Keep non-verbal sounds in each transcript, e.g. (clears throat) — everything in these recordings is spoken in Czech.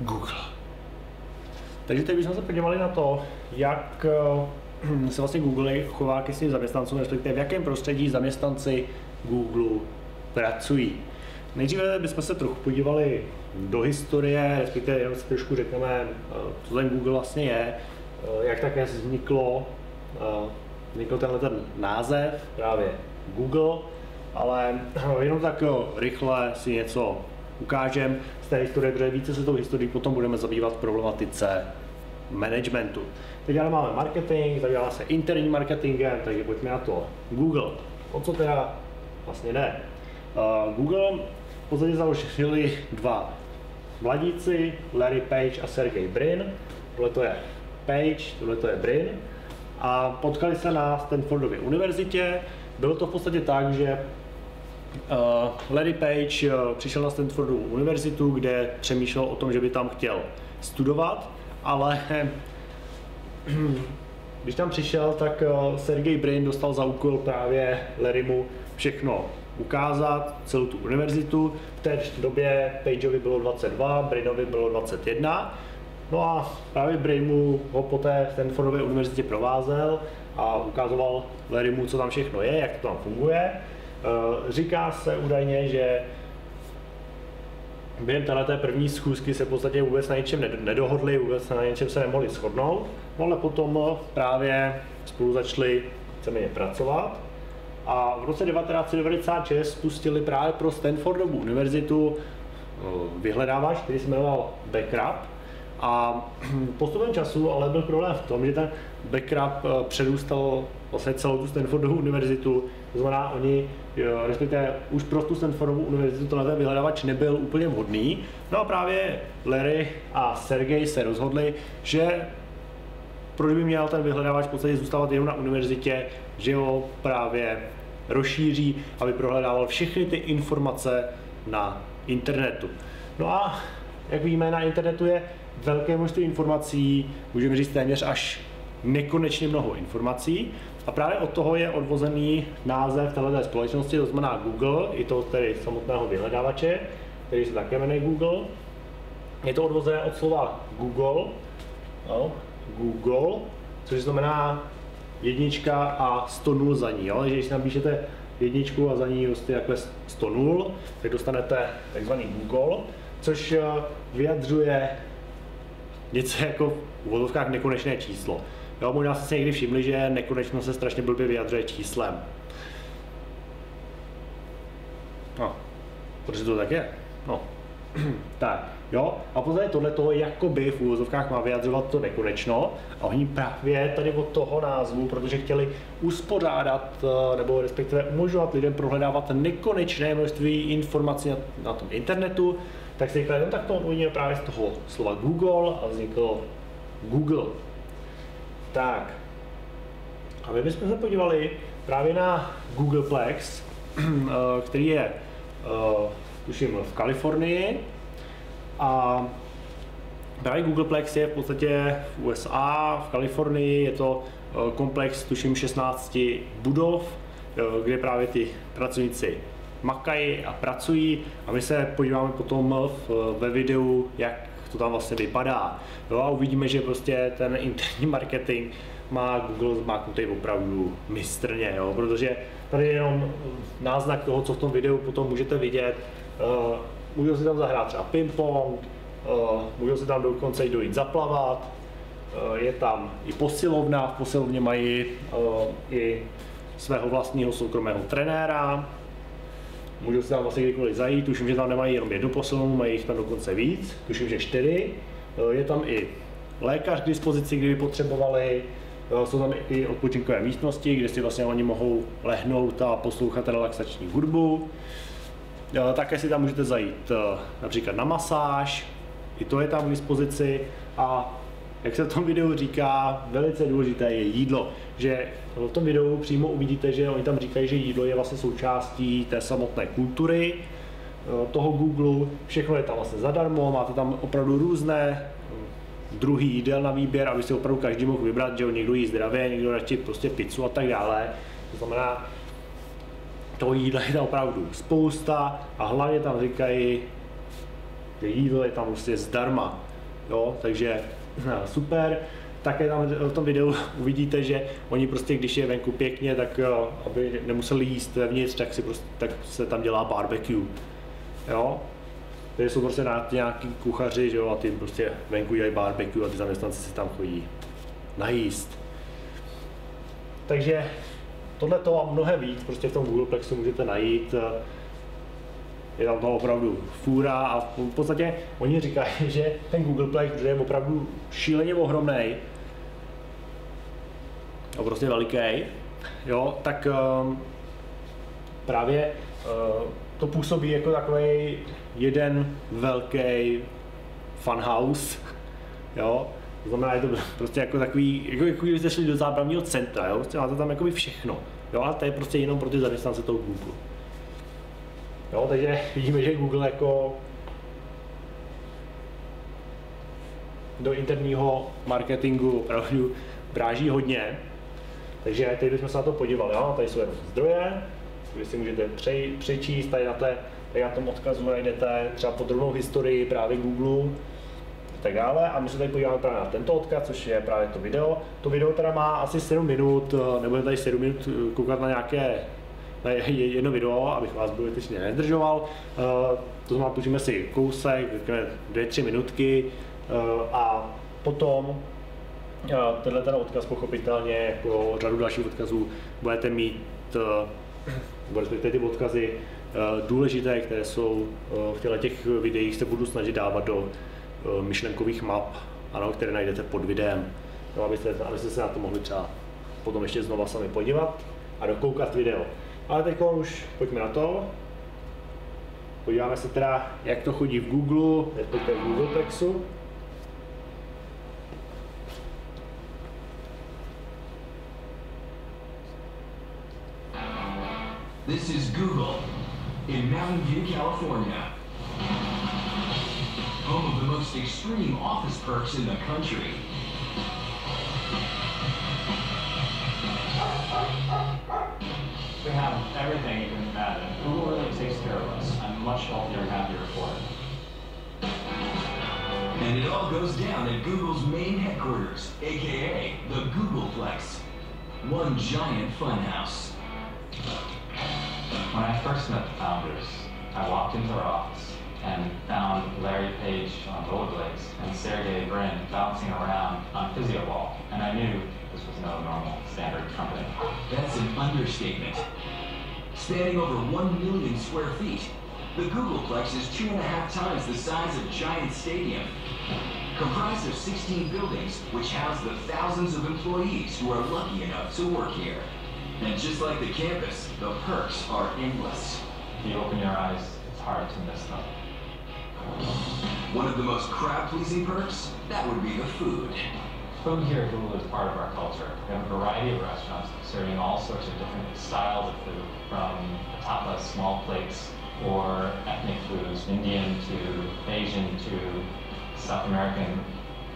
Google. Takže teď bychom se podívali na to, jak eh, (clears throat) se vlastně Google chová ke svým zaměstnancům, respektive v jakém prostředí zaměstnanci Google pracují. Nejdříve bychom se trochu podívali do historie, respektive jenom si trošku řekneme, eh, co ten Google vlastně je, eh, jak také vzniklo, vznikl tenhle ten název, právě Google, ale (clears throat) jenom tak rychle si něco ukážem té historie, protože více se tou historií potom budeme zabývat problematice managementu. Teď ale máme marketing, zabýváme se interním marketingem, takže pojďme na to. Google. O co teda vlastně jde? Uh, Google v podstatě založili dva mladíci, Larry Page a Sergey Brin. Tohle to je Page, tohle to je Brin. A potkali se na Stanfordově univerzitě. Bylo to v podstatě tak, že Larry Page uh, přišel na Stanfordu univerzitu, kde přemýšlel o tom, že by tam chtěl studovat, ale (clears throat) když tam přišel, tak uh, Sergey Brin dostal za úkol právě Larrymu všechno ukázat, celou tu univerzitu. V té době Pageovi bylo 22, Brinovi bylo 21. No a právě Brin mu ho poté v Stanfordově univerzitě provázel a ukázoval Larrymu, co tam všechno je, jak to tam funguje. Eh, říká se údajně, že během této první schůzky se v podstatě vůbec na něčem nedohodli, vůbec na něčem se nemohli shodnout, no ale potom eh, právě spolu začali víceméně pracovat a v roce 1996 spustili právě pro Stanfordovu univerzitu eh, vyhledávač, který se jmenoval Backup, a (clears throat) postupem času ale byl problém v tom, že ten backup přerůstal vlastně celou tu Stanfordovu univerzitu. To znamená, oni, respektive už pro tu Stanfordovu univerzitu to na ten vyhledávač nebyl úplně vhodný. No a právě Larry a Sergej se rozhodli, že proč by měl ten vyhledávač v podstatě zůstávat jenom na univerzitě, že ho právě rozšíří, aby prohledával všechny ty informace na internetu. No a jak víme, na internetu je velké množství informací, můžeme říct téměř až nekonečně mnoho informací a právě od toho je odvozený název této společnosti, to znamená Google, i to tedy samotného vyhledávače, který se také jmenuje Google. Je to odvozené od slova Google, no, Google, což znamená jednička a 100 nul za ní. Jo? Takže když napíšete jedničku a za ní prostě takhle 100 nul, tak dostanete takzvaný Google, což eh, vyjadřuje něco jako v úvodovkách nekonečné číslo. Jo, možná jste si někdy všimli, že nekonečno se strašně blbě vyjadřuje číslem. No, protože to tak je. No. (clears throat) tak, jo, a pozor tohle toho jakoby v úvozovkách má vyjadřovat to nekonečno a oni právě tady od toho názvu, protože chtěli uspořádat eh, nebo respektive umožňovat lidem prohledávat nekonečné množství informací na, na tom internetu, tak říkali, no tak to uvidíme právě z toho slova Google a vznikl Google. Tak, a my bychom se podívali právě na Googleplex, (clears throat) eh, který je, eh, tuším, v Kalifornii. A právě Googleplex je v podstatě v USA, v Kalifornii, je to eh, komplex, tuším, 16 budov, kde právě ty pracovníci makají a pracují a my se podíváme potom ve videu, jak to tam vlastně vypadá. Jo, a uvidíme, že prostě ten interní (laughs) marketing má Google zmáknutý opravdu mistrně, jo, protože tady je jenom náznak toho, co v tom videu potom můžete vidět. Uh, si tam zahrát třeba ping-pong, uh, si tam dokonce i dojít zaplavat, uh, je tam i posilovna, v posilovně mají uh, i svého vlastního soukromého trenéra, můžou si tam vlastně kdykoliv zajít, tuším, že tam nemají jenom jednu posilovnu, mají jich tam dokonce víc, tuším, že čtyři. Eh, je tam i lékař k dispozici, kdyby potřebovali, eh, jsou tam i odpočinkové místnosti, kde si vlastně oni mohou lehnout a poslouchat relaxační hudbu. Eh, také si tam můžete zajít například na masáž, i to je tam k dispozici a jak se v tom videu říká, velice důležité je jídlo. Že v tom videu přímo uvidíte, že oni tam říkají, že jídlo je vlastně součástí té samotné kultury eh, toho Google. Všechno je tam vlastně zadarmo, máte tam opravdu různé hm, druhý jídel na výběr, aby si opravdu každý mohl vybrat, že někdo jí zdravě, někdo radši prostě pizzu a tak dále. To znamená, toho jídla je tam opravdu spousta a hlavně tam říkají, že jídlo je tam prostě zdarma. jo, takže super. Také tam v tom videu uvidíte, že oni prostě, když je venku pěkně, tak aby nemuseli jíst vevnitř, tak, si prostě, tak se tam dělá barbecue. Jo? Tady jsou prostě nějaký kuchaři, že jo, a ty prostě venku dělají barbecue a ty zaměstnanci si tam chodí najíst. Takže tohle to a mnohem víc prostě v tom Googleplexu můžete najít. Je tam to opravdu fůra a v podstatě oni říkají, (laughs) že ten Googleplex je opravdu šíleně ohromný a prostě veliký, jo, tak um, právě uh, to působí jako takový jeden velký funhouse, (laughs) jo, to znamená, je to prostě jako takový, jako, jako kdybyste šli do zábavního centra, jo? Prostě máte tam jako všechno. Jo? A to je prostě jenom pro ty zaměstnance toho Google. Jo, takže vidíme, že Google jako do interního marketingu opravdu bráží hodně. Takže teď bychom se na to podívali. Jo? Tady jsou zdroje, vy si můžete přečíst, tady na, té, tady na tom odkazu najdete třeba podrobnou historii právě Google, tak dále. A my se tady podíváme právě na tento odkaz, což je právě to video. To video teda má asi 7 minut, eh, nebudeme tady 7 minut eh, koukat na nějaké jedno video, abych vás zbytečně nedržoval. Eh, to znamená, půjčíme si kousek, dvě, tři minutky a potom tenhle ten odkaz pochopitelně jako řadu dalších odkazů budete mít, budete ty odkazy důležité, které jsou v těchto těch videích se budu snažit dávat do Eh, myšlenkových map, ano, které najdete pod videem, no, abyste, abyste se na to mohli třeba potom ještě znova sami podívat a dokoukat video. Ale teď už pojďme na to. Podíváme se teda, jak to chodí v Google, respektive v Googleplexu. This is Google in Mountain View, California. home of the most extreme office perks in the country. Have everything you can imagine. Google really takes care of us. I'm much healthier and happier for it. And it all goes down at Google's main headquarters, aka the Googleplex. One giant funhouse. When I first met the founders, I walked into their office and found Larry Page on rollerblades and Sergey Brin bouncing around on physio ball. And I knew this was no normal standard company. That's an understatement. Spanning over 1 million square feet, the Googleplex is two and a half times the size of Giant Stadium. Comprised of 16 buildings, which house the thousands of employees who are lucky enough to work here. And just like the campus, the perks are endless. If you open your eyes, it's hard to miss them. One of the most crowd-pleasing perks? That would be the food. Food here at Google is part of our culture. We have a variety of restaurants serving all sorts of different styles of food, from tapas, small plates, or ethnic foods, Indian to Asian to South American.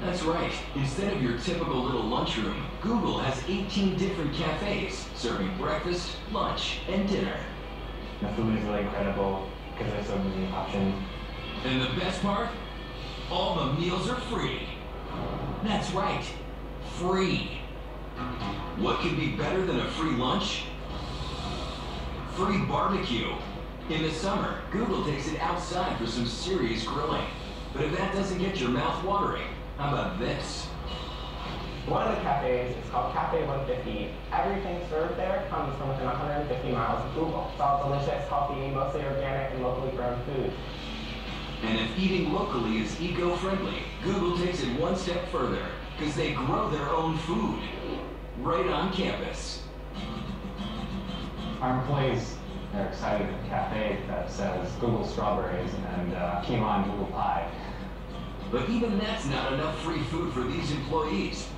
That's right. Instead of your typical little lunchroom, Google has 18 different cafes serving breakfast, lunch, and dinner. The food is really incredible because there's so many options. And the best part? All the meals are free. That's right, free. What could be better than a free lunch? Free barbecue. In the summer, Google takes it outside for some serious grilling. But if that doesn't get your mouth watering, how about this? One of the cafes is called Cafe 150. Everything served there comes from within 150 miles of Google. It's all delicious, healthy, mostly organic, and locally grown food. And if eating locally is eco-friendly, Google takes it one step further, because they grow their own food. Right on campus. Our employees are excited at the cafe that says Google strawberries and uh, lime Google pie. But even that's not enough free food for these employees.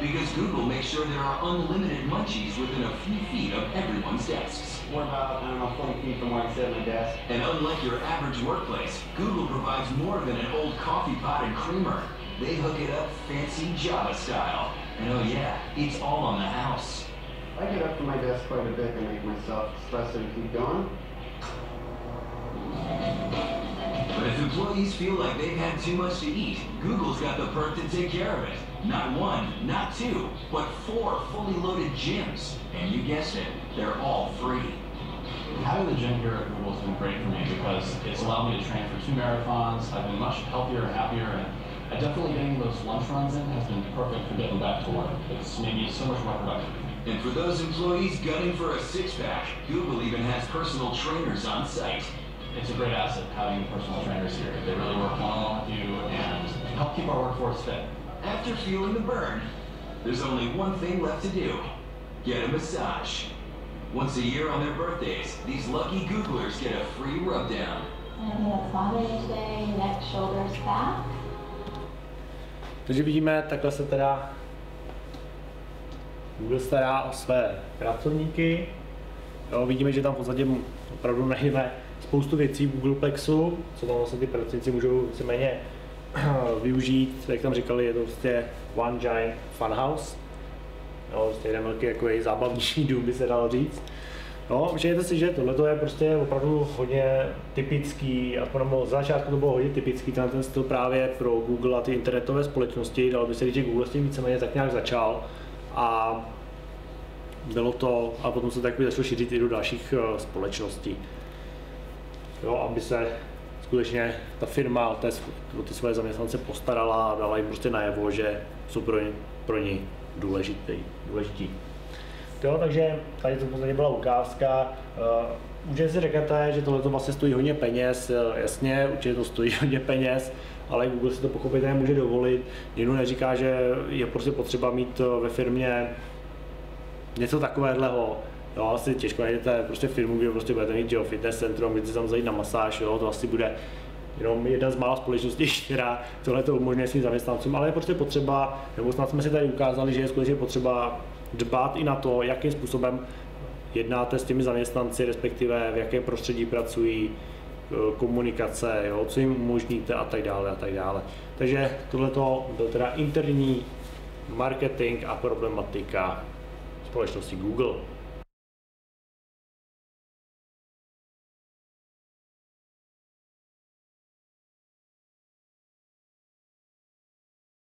Because Google makes sure there are unlimited munchies within a few feet of everyone's desks. We're about, I don't know, 20 feet from where I sit at my desk. And unlike your average workplace, Google provides more than an old coffee pot and creamer. They hook it up fancy Java style. And oh yeah, it's all on the house. I get up from my desk quite a bit to make myself espresso and keep going. But if employees feel like they've had too much to eat, Google's got the perk to take care of it. Not one, not two, but four fully loaded gyms. And you guessed it, they're all free. Having the gym here at Google has been great for me because it's allowed me to train for two marathons. I've been much healthier and happier, and I definitely getting those lunch runs in has been perfect for getting back to work. It's made me so much more productive. And for those employees gunning for a six-pack, Google even has personal trainers on site. It's a great asset having personal trainers here. They really work one-on-one with you and help keep our workforce fit. After feeling the burn, there's only one thing left to do. Get a massage. Once a year on their birthdays, these lucky Googlers get a free rubdown. And we have Father's Day, neck, shoulders, back. Takže vidíme, takhle se teda Google stará o své pracovníky. Jo, vidíme, že tam v podstatě opravdu najdeme spoustu věcí v Googleplexu, co tam vlastně ty pracovníci můžou víceméně (clears throat) využít. Jak tam říkali, je to prostě one giant funhouse. Jo, prostě jeden velký jako zábavnější (laughs) dům, by se dalo říct. No, všimněte si, že tohle je prostě opravdu hodně typický, aspoň nebo za začátku to bylo hodně typický, ten, ten styl právě pro Google a ty internetové společnosti, dalo by se říct, že Google s tím víceméně tak nějak začal a bylo to, a potom se takový začalo šířit i do dalších uh, společností. Jo, aby se skutečně ta firma o, té, o ty své zaměstnance postarala a dala jim prostě najevo, že jsou pro ně, pro ní důležitý, důležitý. Jo, takže tady to podstatě byla ukázka. Určitě si řeknete, že tohle to vlastně stojí hodně peněz, jasně, určitě to stojí (laughs) hodně peněz, ale Google si to pochopitelně může dovolit. Nikdo neříká, že je prostě potřeba mít ve firmě něco takového. Jo, asi těžko najdete prostě firmu, kde prostě budete mít jo, fitness centrum, kde tam zajít na masáž, jo, to asi bude jenom jedna z mála společností, (laughs) která tohle to umožňuje svým zaměstnancům, ale je prostě potřeba, nebo snad jsme si tady ukázali, že je skutečně potřeba dbát i na to, jakým způsobem jednáte s těmi zaměstnanci, respektive v jakém prostředí pracují, eh, komunikace, jo, co jim umožníte a tak dále a tak dále. Takže tohle byl teda interní marketing a problematika společnosti Google.